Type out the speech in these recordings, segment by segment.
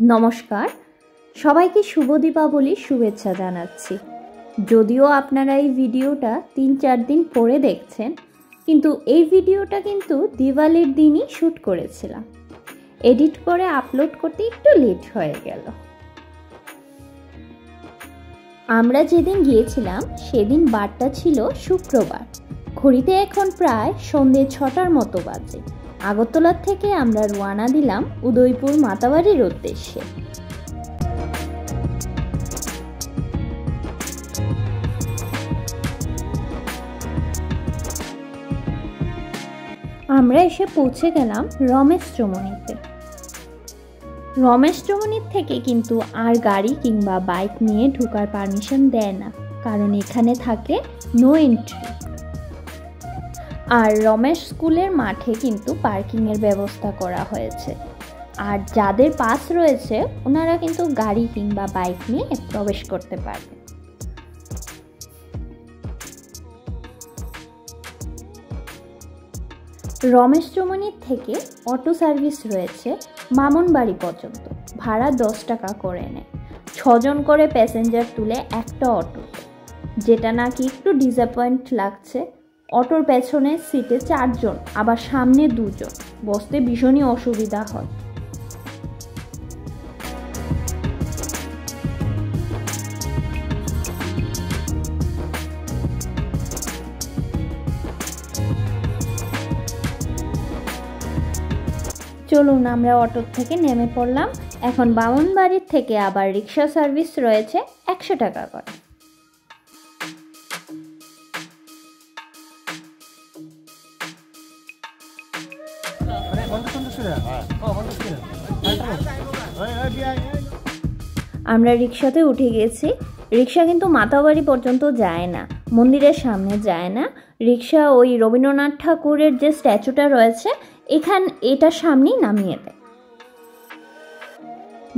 নমস্কার। সবাইকে শুভ দীপাবলির শুভেচ্ছা জানাচ্ছি। যদিও আপনারা এই ভিডিওটা তিন চার দিন পরে দেখছেন, কিন্তু এই ভিডিওটা কিন্তু দিওয়ালির দিনই শ্যুট করেছিলাম। এডিট করে আপলোড করতে একটু লেট হয়ে গেল। আমরা যেদিন গিয়েছিলাম, সেদিন বারটা ছিল শুক্রবার। ঘড়িতে এখন প্রায় সন্ধে ছটার মতো বাজে। আগরতলার থেকে আমরা রওনা দিলাম উদয়পুর মাতাবাড়ির উদ্দেশ্যে। আমরা এসে পৌঁছে গেলাম রমেশ চমনিতে রমেশ চমনির থেকে কিন্তু আর গাড়ি কিংবা বাইক নিয়ে ঢোকার পারমিশন দেয় না, কারণ এখানে থাকে নো এন্ট্রি আর রমেশ স্কুলের মাঠে কিন্তু পার্কিংয়ের ব্যবস্থা করা হয়েছে। আর যাদের পাস রয়েছে, ওনারা কিন্তু গাড়ি কিংবা বাইক নিয়ে প্রবেশ করতে পারবে। রমেশ চমনির থেকে অটো সার্ভিস রয়েছে মামনবাড়ি পর্যন্ত। ভাড়া দশ টাকা করে নেয়। ছজন করে প্যাসেঞ্জার তুলে একটা অটো যেটা নাকি একটু ডিসঅ্যাপয়েন্ট লাগছে। অটোর পেছনে সিটে চারজন, আবার সামনে দুজন। বসতে ভীষণই অসুবিধা হয়। চলুন আমরা অটোর থেকে নেমে পড়লাম। এখন বামনবাড়ির থেকে আবার রিক্সা সার্ভিস রয়েছে একশো টাকা করে। আমরা রিক্সাতে উঠে গেছি। রিক্সা কিন্তু মাতাবাড়ি পর্যন্ত যায় না। মন্দিরের সামনে যায় না। রিক্সা ওই রবীন্দ্রনাথ ঠাকুরের যে স্ট্যাচুটা রয়েছে, এখান, এটা সামনেই নামিয়ে দেয়।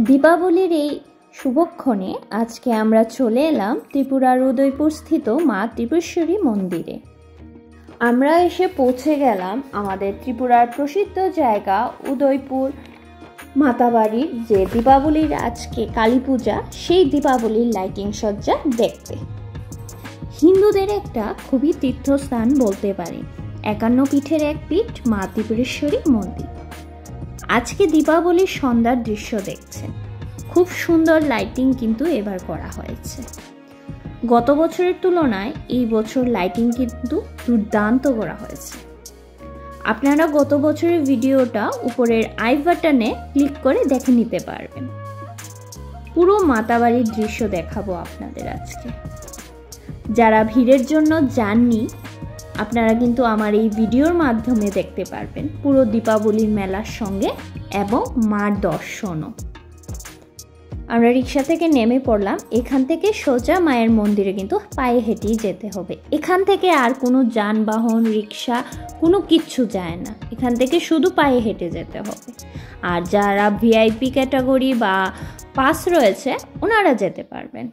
দীপাবলির এই শুভক্ষণে আজকে আমরা চলে এলাম ত্রিপুরার উদয়পুর স্থিত মা ত্রিপুরেশ্বরী মন্দিরে। আমরা এসে পৌঁছে গেলাম আমাদের ত্রিপুরার প্রসিদ্ধ জায়গা উদয়পুর মাতাবাড়ির যে দীপাবলির আজকে কালী পূজা, সেই দীপাবলির লাইটিং সজ্জা দেখতে। হিন্দুদের একটা খুবই তীর্থস্থান বলতে পারি একান্ন পীঠের এক পীঠ মা ত্রিপুরেশ্বরী মন্দির। আজকে দীপাবলির সন্ধ্যার দৃশ্য দেখছেন। খুব সুন্দর লাইটিং কিন্তু এবার করা হয়েছে। গত বছরের তুলনায় এই বছর লাইটিং কিন্তু দুর্দান্ত করা হয়েছে। আপনারা গত বছরের ভিডিওটা উপরের আই বাটনে ক্লিক করে দেখে নিতে পারবেন। পুরো মাতাবাড়ির দৃশ্য দেখাবো আপনাদের আজকে। যারা ভিড়ের জন্য যাননি, আপনারা কিন্তু আমার এই ভিডিওর মাধ্যমে দেখতে পারবেন। পুরো দীপাবলির মেলার সঙ্গে এবং মার দর্শনও। আমরা রিক্সা থেকে নেমে পড়লাম। এখান থেকে সোজা মায়ের মন্দিরে কিন্তু পায়ে হেঁটেই যেতে হবে। এখান থেকে আর কোনো যানবাহন, রিক্সা, কোনো কিচ্ছু যায় না। এখান থেকে শুধু পায়ে হেঁটে যেতে হবে। আর যারা ভিআইপি ক্যাটাগরি বা পাস রয়েছে, ওনারা যেতে পারবেন।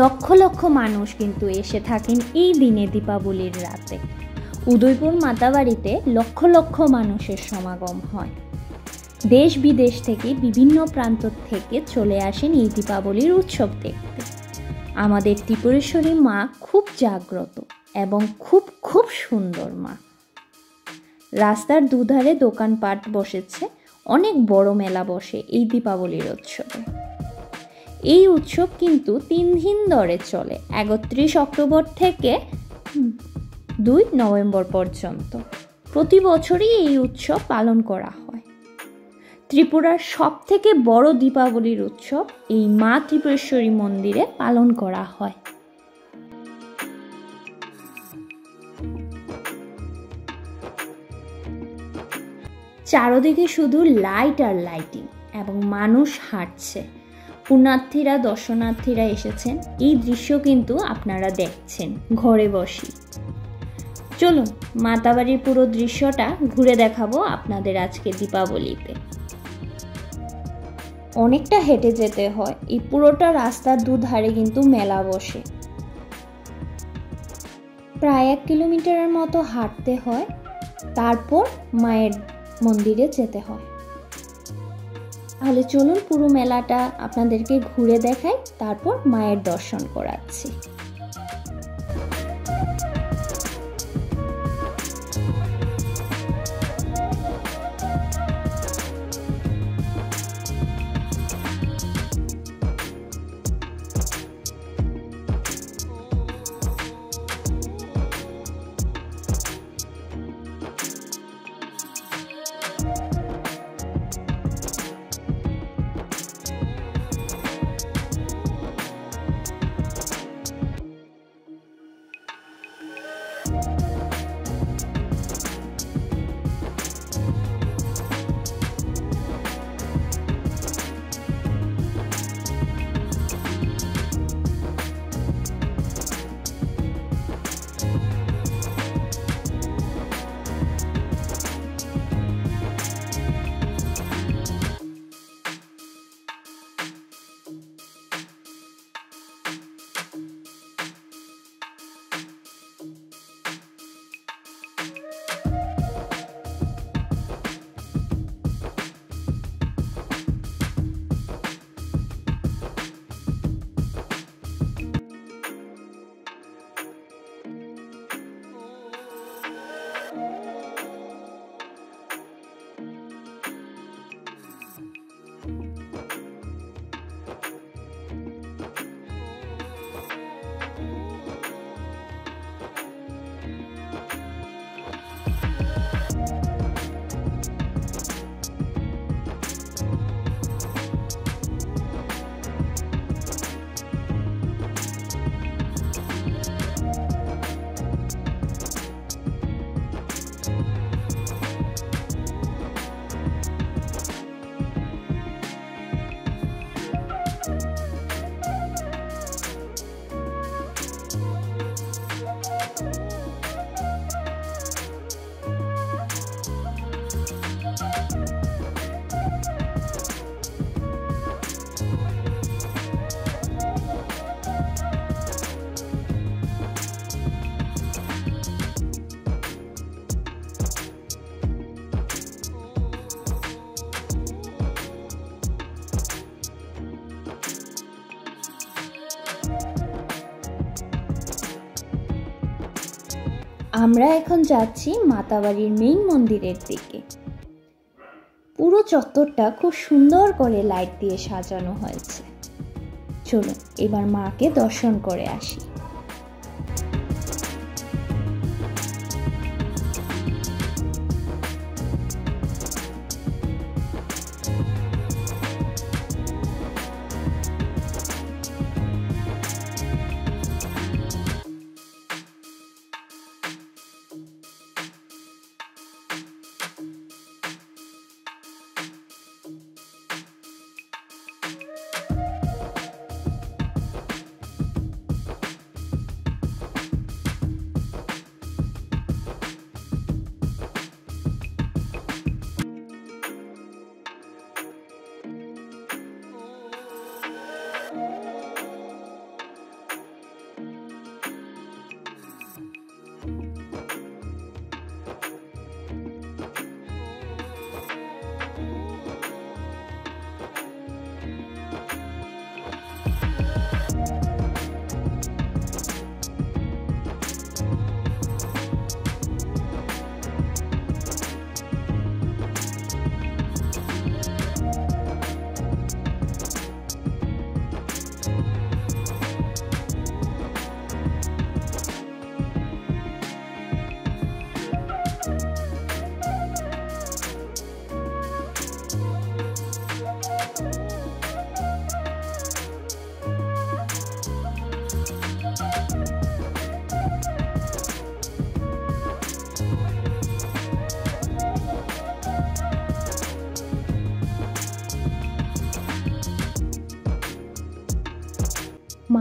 লক্ষ লক্ষ মানুষ কিন্তু এসে থাকেন এই দিনে দীপাবলির রাতে। উদয়পুর মাতাবাড়িতে লক্ষ লক্ষ মানুষের সমাগম হয়। দেশ বিদেশ থেকে বিভিন্ন প্রান্ত থেকে চলে আসেন এই দীপাবলির উৎসব দেখতে। আমাদের ত্রিপুরেশ্বরী মা খুব জাগ্রত এবং খুব খুব সুন্দর মা। রাস্তার দুধারে দোকানপাট বসেছে, অনেক বড় মেলা বসে এই দীপাবলির উৎসবে। এই উৎসব কিন্তু তিন দিন ধরে চলে। একত্রিশ অক্টোবর থেকে দুই নভেম্বর পর্যন্ত। প্রতি বছরই এই উৎসব পালন করা হয়। ত্রিপুরার সব থেকে বড় দীপাবলির উৎসব এই মা ত্রিপুরেশ্বরী মন্দিরে পালন করা হয়। চারদিকে শুধু লাইট আর লাইটিং এবং মানুষ হাঁটছে। পুণ্যার্থীরা, দর্শনার্থীরা এসেছেন। এই দৃশ্য কিন্তু আপনারা দেখছেন ঘরে বসি চলুন মাতাবাড়ির পুরো দৃশ্যটা ঘুরে দেখাবো আপনাদের আজকে দীপাবলিতে। অনেকটা হেঁটে যেতে হয়। এই পুরোটা রাস্তার দুধারে কিন্তু মেলা বসে। প্রায় এক কিলোমিটারের মতো হাঁটতে হয়। তারপর মায়ের মন্দিরে যেতে হয়। তাহলে চলুন পুরো মেলাটা আপনাদেরকে ঘুরে দেখাই, তারপর মায়ের দর্শন করাচ্ছি। আমরা এখন যাচ্ছি মাতাবাড়ির মেইন মন্দিরের দিকে। পুরো চত্বরটা খুব সুন্দর করে লাইট দিয়ে সাজানো হয়েছে। চলুন, এবার মাকে দর্শন করে আসি।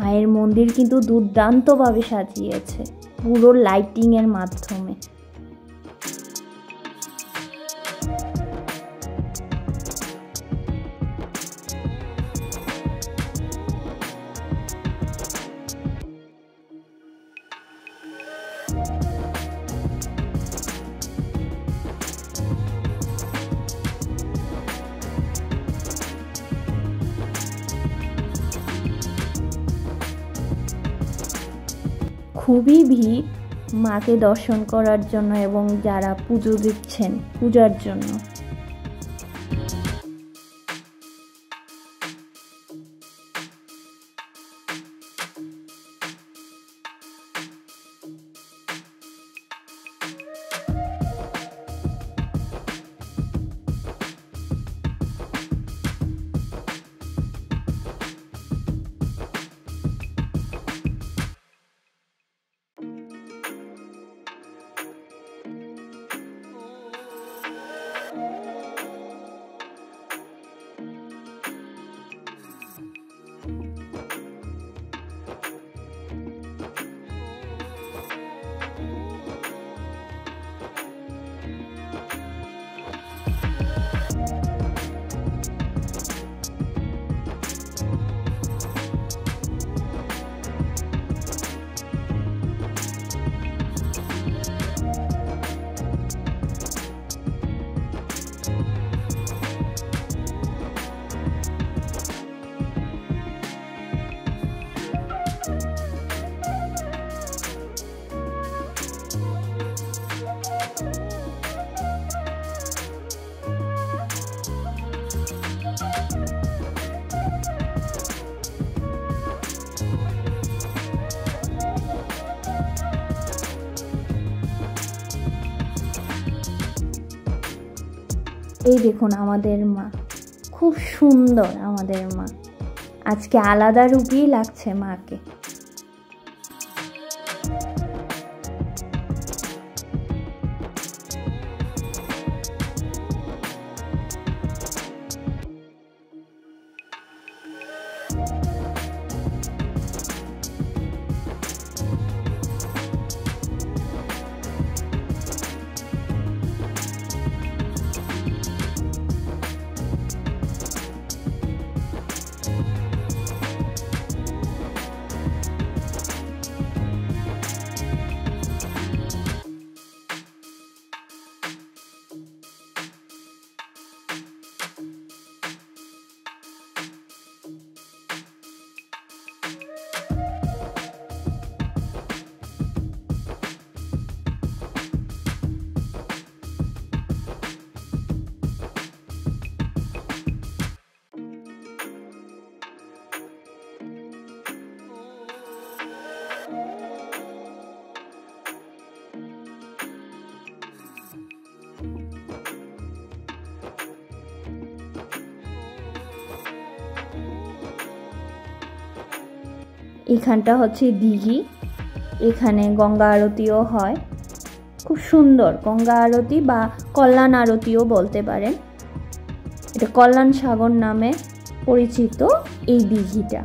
মায়ের মন্দির কিন্তু দুর্দান্তভাবে সাজিয়েছে পুরো লাইটিংয়ের মাধ্যমে। মাকে দর্শন করার জন্য এবং যারা পুজো দিচ্ছেন পূজার জন্য। এই দেখুন আমাদের মা। খুব সুন্দর আমাদের মা। আজকে আলাদা রূপই লাগছে মাকে। এখানটা হচ্ছে দিঘি। এখানে গঙ্গা আরতিও হয়। খুব সুন্দর, গঙ্গা আরতি বা কল্যাণ আরতিও বলতে পারেন। এটা কল্যাণ সাগর নামে পরিচিত এই দিঘিটা।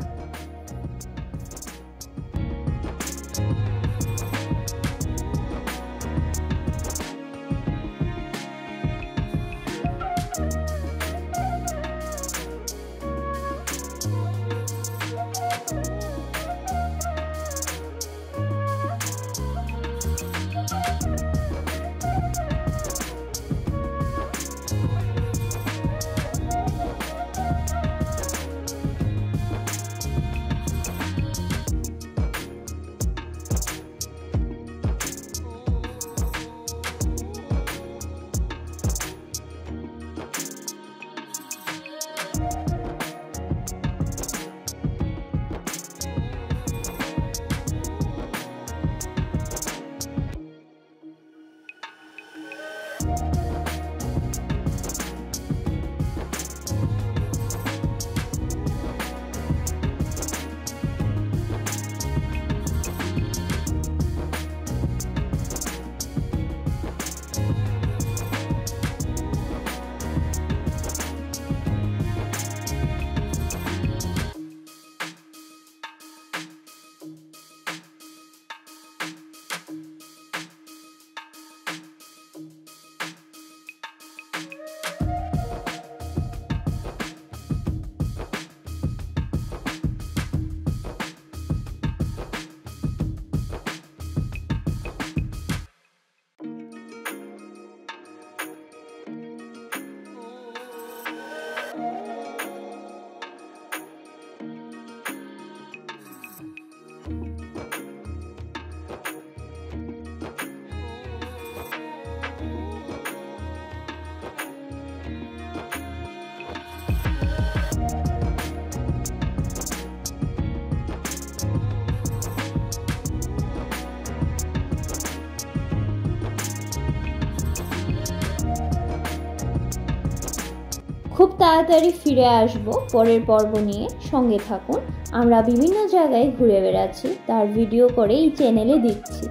তাড়াতাড়ি ফিরে আসব পরের পর্ব নিয়ে। সঙ্গে থাকুন। আমরা বিভিন্ন জায়গায় ঘুরে বেড়াচ্ছি। তার ভিডিও করে এই চ্যানেলে দিচ্ছি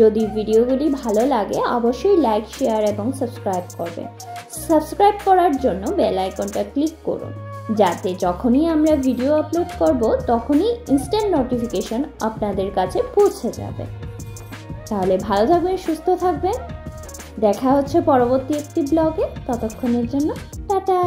যদি ভিডিওগুলি ভালো লাগে, অবশ্যই লাইক শেয়ার এবং সাবস্ক্রাইব করবেন। সাবস্ক্রাইব করার জন্য বেল আইকনটা ক্লিক করুন। যাতে যখনই আমরা ভিডিও আপলোড করব, তখনই ইনস্ট্যান্ট নোটিফিকেশন আপনাদের কাছে পৌঁছে যাবে। তাহলে ভালো থাকবেন, সুস্থ থাকবেন। দেখা হচ্ছে পরবর্তী একটি ব্লগে ততক্ষণের জন্য টাটা!